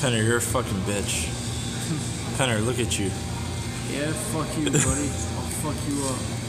Penner, you're a fucking bitch. Penner, look at you. Yeah, fuck you, buddy. I'll fuck you up.